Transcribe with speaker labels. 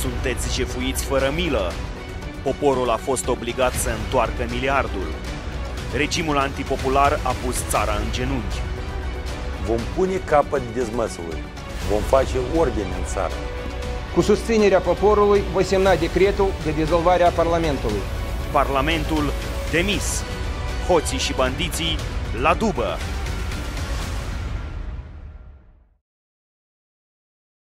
Speaker 1: Sunteți jefuiți fără milă. Poporul a fost obligat să întoarcă miliardul. Regimul antipopular a pus țara în genunchi.
Speaker 2: Vom pune capăt dezmăsului. Vom face ordine în țară.
Speaker 3: Cu susținerea poporului voi semna decretul de dizolvare a Parlamentului.
Speaker 1: Parlamentul demis. Hoții și bandiții la dubă.